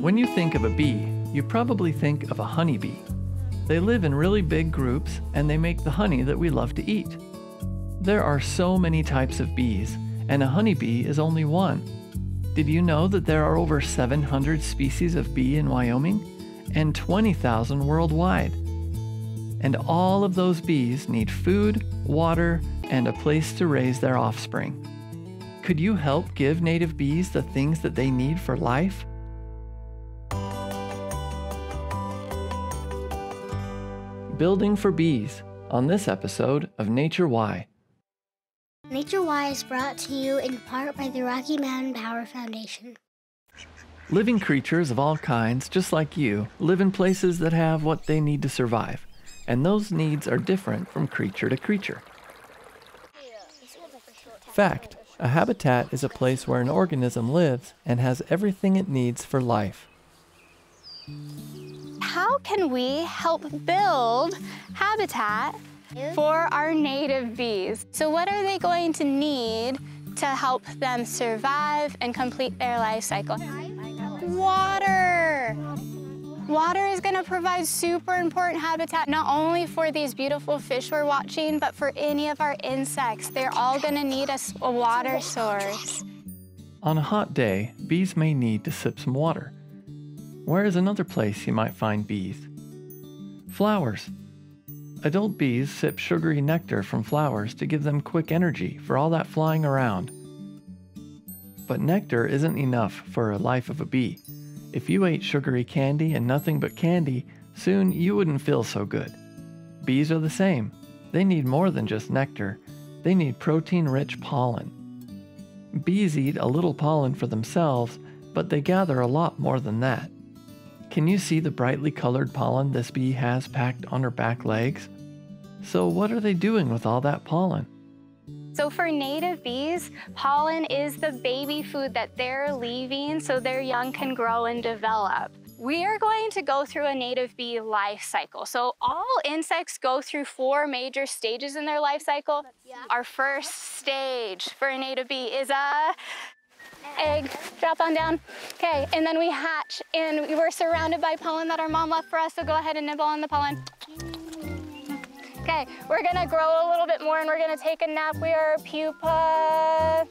When you think of a bee, you probably think of a honeybee. They live in really big groups and they make the honey that we love to eat. There are so many types of bees, and a honeybee is only one. Did you know that there are over 700 species of bee in Wyoming and 20,000 worldwide? And all of those bees need food, water, and a place to raise their offspring. Could you help give native bees the things that they need for life? Building for Bees on this episode of Nature WY. Nature WY is brought to you in part by the Rocky Mountain Power Foundation. Living creatures of all kinds, just like you, live in places that have what they need to survive, and those needs are different from creature to creature. Fact A habitat is a place where an organism lives and has everything it needs for life. Can we help build habitat for our native bees? So what are they going to need to help them survive and complete their life cycle? Water! Water is going to provide super important habitat not only for these beautiful fish we're watching, but for any of our insects. They're all going to need a, a water source. On a hot day, bees may need to sip some water. Where is another place you might find bees? Flowers. Adult bees sip sugary nectar from flowers to give them quick energy for all that flying around. But nectar isn't enough for a life of a bee. If you ate sugary candy and nothing but candy, soon you wouldn't feel so good. Bees are the same. They need more than just nectar, they need protein rich pollen. Bees eat a little pollen for themselves, but they gather a lot more than that. Can you see the brightly colored pollen this bee has packed on her back legs? So, what are they doing with all that pollen? So for native bees, pollen is the baby food that they're leaving so their young can grow and develop. We are going to go through a native bee life cycle. So all insects go through four major stages in their life cycle. Yeah. Our first stage for a native bee is a egg, drop on down. Okay, and then we hatch and we're surrounded by pollen that our mom left for us, so go ahead and nibble on the pollen. Okay, we're gonna grow a little bit more and we're gonna take a nap. We are pupa.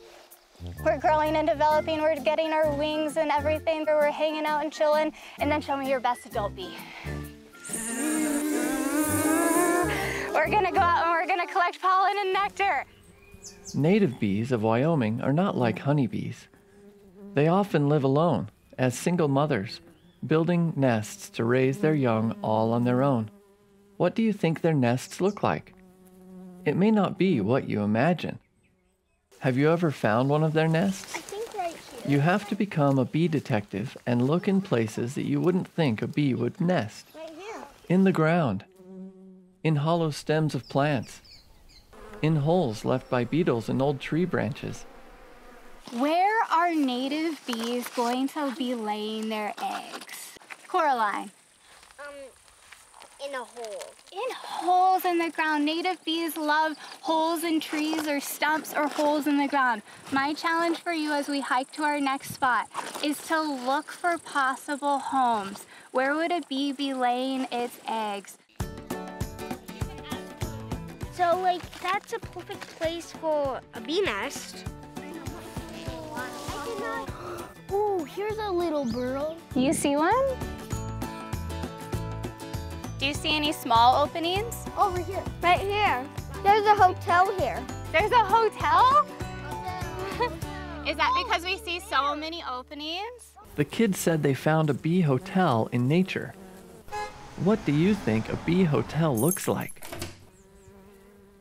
We're growing and developing, we're getting our wings and everything, we're hanging out and chilling, and then show me your best adult bee. We're gonna go out and we're gonna collect pollen and nectar. Native bees of Wyoming are not like honeybees. They often live alone, as single mothers, building nests to raise their young all on their own. What do you think their nests look like? It may not be what you imagine. Have you ever found one of their nests? I think right here. You have to become a bee detective and look in places that you wouldn't think a bee would nest. Right here. In the ground, in hollow stems of plants, in holes left by beetles and old tree branches. Where are native bees going to be laying their eggs? Coraline. Um, in a hole. In holes in the ground. Native bees love holes in trees or stumps or holes in the ground. My challenge for you as we hike to our next spot is to look for possible homes. Where would a bee be laying its eggs? So, like, that's a perfect place for a bee nest. Oh, here's a little burrow. You see one? Do you see any small openings? Over here. Right here. There's a hotel here. There's a hotel? Is that oh. because we see so many openings? The kids said they found a bee hotel in nature. What do you think a bee hotel looks like?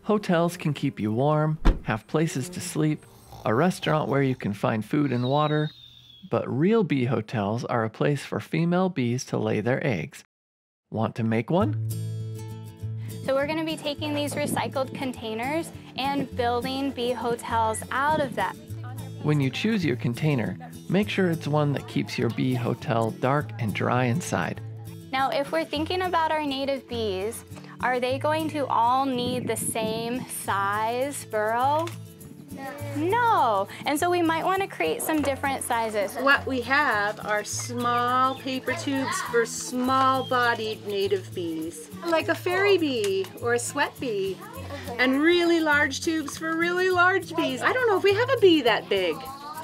Hotels can keep you warm, have places to sleep, a restaurant where you can find food and water, but real bee hotels are a place for female bees to lay their eggs. Want to make one? So we're going to be taking these recycled containers and building bee hotels out of them. When you choose your container, make sure it's one that keeps your bee hotel dark and dry inside. Now, if we're thinking about our native bees, are they going to all need the same size burrow? No. And so we might want to create some different sizes. What we have are small paper tubes for small bodied native bees, like a fairy bee or a sweat bee, and really large tubes for really large bees. I don't know if we have a bee that big.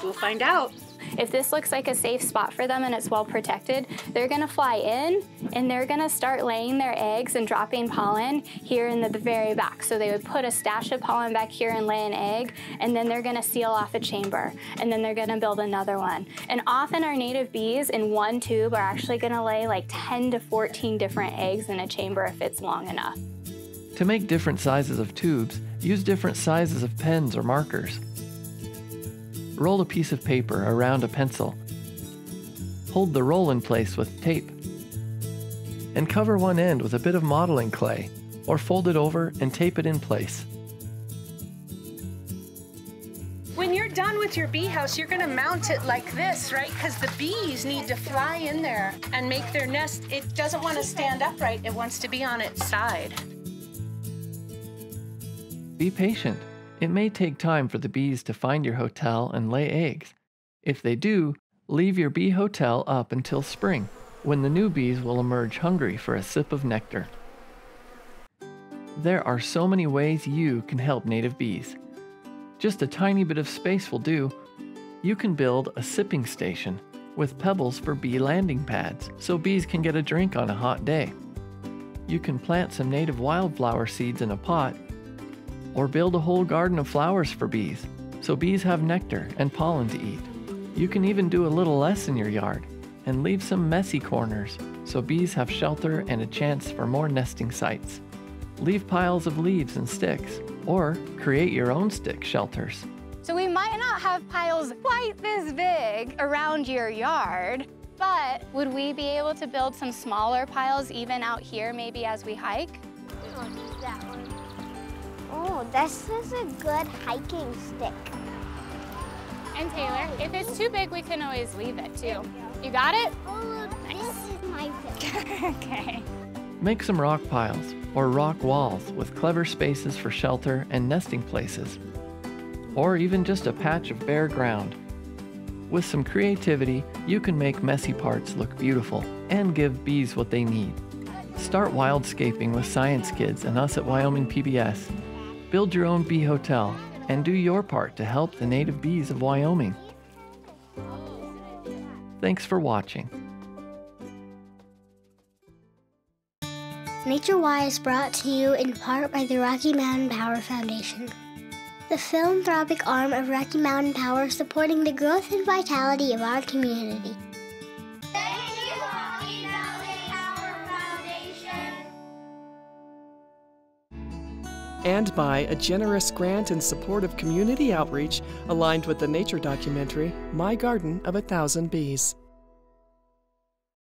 We'll find out. If this looks like a safe spot for them and it's well protected, they're gonna fly in and they're gonna start laying their eggs and dropping pollen here in the, very back. So they would put a stash of pollen back here and lay an egg, and then they're gonna seal off a chamber, and then they're gonna build another one. And often our native bees in one tube are actually gonna lay like 10 to 14 different eggs in a chamber if it's long enough. To make different sizes of tubes, use different sizes of pens or markers. Roll a piece of paper around a pencil. Hold the roll in place with tape. And cover one end with a bit of modeling clay, or fold it over and tape it in place. When you're done with your bee house, you're gonna mount it like this, right? Because the bees need to fly in there and make their nest. It doesn't want to stand upright, it wants to be on its side. Be patient. It may take time for the bees to find your hotel and lay eggs. If they do, leave your bee hotel up until spring, when the new bees will emerge hungry for a sip of nectar. There are so many ways you can help native bees. Just a tiny bit of space will do. You can build a sipping station with pebbles for bee landing pads so bees can get a drink on a hot day. You can plant some native wildflower seeds in a pot or build a whole garden of flowers for bees so bees have nectar and pollen to eat. You can even do a little less in your yard and leave some messy corners so bees have shelter and a chance for more nesting sites. Leave piles of leaves and sticks or create your own stick shelters. So we might not have piles quite this big around your yard, but would we be able to build some smaller piles even out here maybe as we hike? That. This is a good hiking stick. And Taylor, if it's too big, we can always leave it too. You got it? Oh, look, this is my pick. okay. Make some rock piles or rock walls with clever spaces for shelter and nesting places. Or even just a patch of bare ground. With some creativity, you can make messy parts look beautiful and give bees what they need. Start wildscaping with Science Kids and us at Wyoming PBS. Build your own bee hotel and do your part to help the native bees of Wyoming. Thanks for watching. Nature WY is brought to you in part by the Rocky Mountain Power Foundation. The philanthropic arm of Rocky Mountain Power supporting the growth and vitality of our community. And by a generous grant in support of community outreach aligned with the nature documentary My Garden of a Thousand Bees.